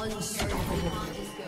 Unstoppable.